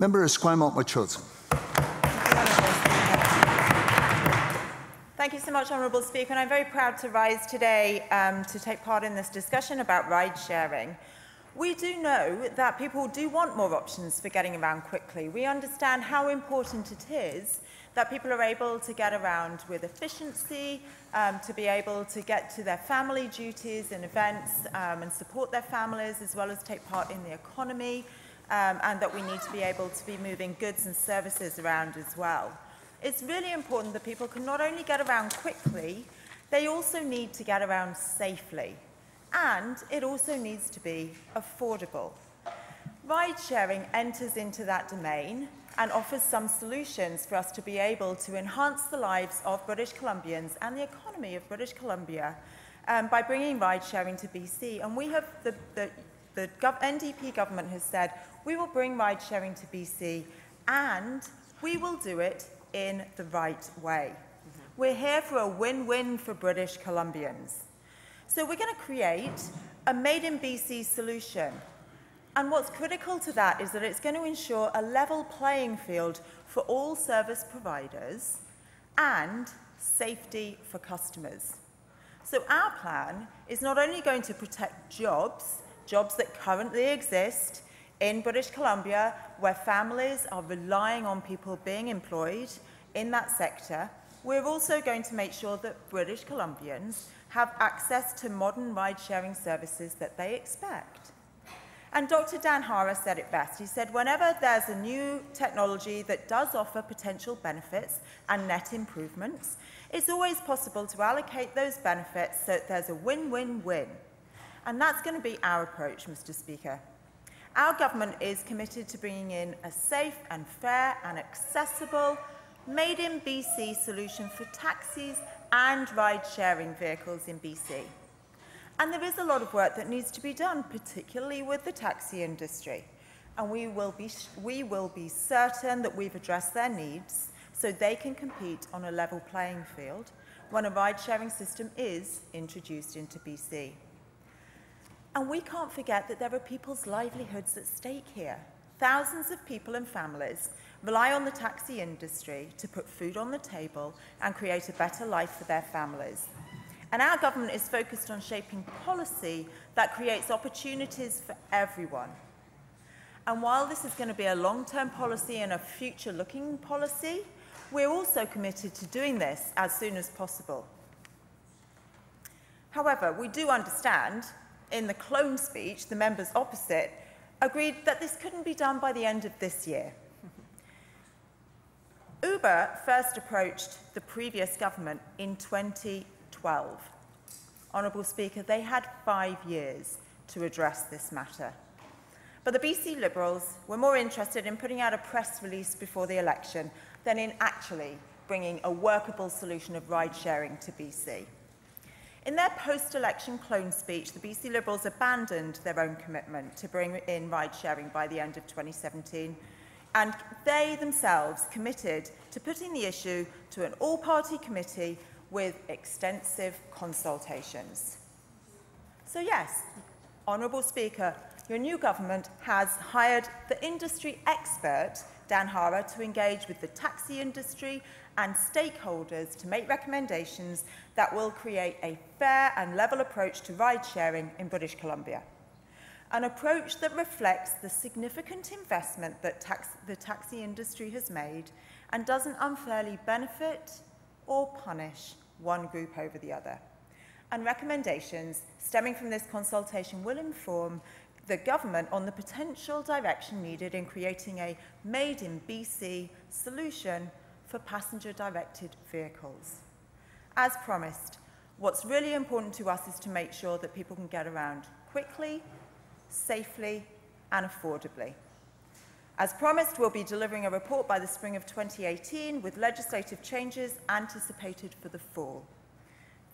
Member Esquimalt Metchosin. Thank you so much, Honourable Speaker, and I'm very proud to rise today um, to take part in this discussion about ride sharing. We do know that people do want more options for getting around quickly. We understand how important it is that people are able to get around with efficiency, um, to be able to get to their family duties and events um, and support their families as well as take part in the economy um, and that we need to be able to be moving goods and services around as well. It's really important that people can not only get around quickly, they also need to get around safely. And it also needs to be affordable. Ride sharing enters into that domain and offers some solutions for us to be able to enhance the lives of British Columbians and the economy of British Columbia um, by bringing ride sharing to BC. And we have, the, the, the gov NDP government has said, we will bring ride sharing to BC and we will do it in the right way. Mm-hmm. We're here for a win-win for British Columbians. So we're going to create a Made in BC solution. And what's critical to that is that it's going to ensure a level playing field for all service providers and safety for customers. So our plan is not only going to protect jobs, jobs that currently exist in British Columbia, where families are relying on people being employed in that sector, we're also going to make sure that British Columbians have access to modern ride-sharing services that they expect. And Dr. Dan Hara said it best. He said, whenever there's a new technology that does offer potential benefits and net improvements, it's always possible to allocate those benefits so that there's a win-win-win. And that's going to be our approach, Mr. Speaker. Our government is committed to bringing in a safe and fair and accessible made in BC solution for taxis and ride-sharing vehicles in BC. And there is a lot of work that needs to be done, particularly with the taxi industry. And we will be, we will be certain that we've addressed their needs so they can compete on a level playing field when a ride-sharing system is introduced into BC. And we can't forget that there are people's livelihoods at stake here. Thousands of people and families rely on the taxi industry to put food on the table and create a better life for their families. And our government is focused on shaping policy that creates opportunities for everyone. And while this is going to be a long-term policy and a future-looking policy, we're also committed to doing this as soon as possible. However, we do understand in the throne speech, the members opposite agreed that this couldn't be done by the end of this year. Uber first approached the previous government in 2012. Honourable Speaker, they had five years to address this matter. But the BC Liberals were more interested in putting out a press release before the election than in actually bringing a workable solution of ride sharing to BC. In their post-election throne speech, the BC Liberals abandoned their own commitment to bring in ride-sharing by the end of 2017, and they themselves committed to putting the issue to an all-party committee with extensive consultations. So yes, Honourable Speaker, your new government has hired the industry expert, Dan Hara, to engage with the taxi industry and stakeholders to make recommendations that will create a fair and level approach to ride sharing in British Columbia. An approach that reflects the significant investment that tax the taxi industry has made and doesn't unfairly benefit or punish one group over the other. And recommendations stemming from this consultation will inform the government on the potential direction needed in creating a made in BC solution for passenger-directed vehicles. As promised, what's really important to us is to make sure that people can get around quickly, safely and affordably. As promised, we'll be delivering a report by the spring of 2018 with legislative changes anticipated for the fall.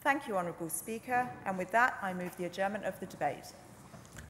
Thank you, Honourable Speaker, and with that, I move the adjournment of the debate.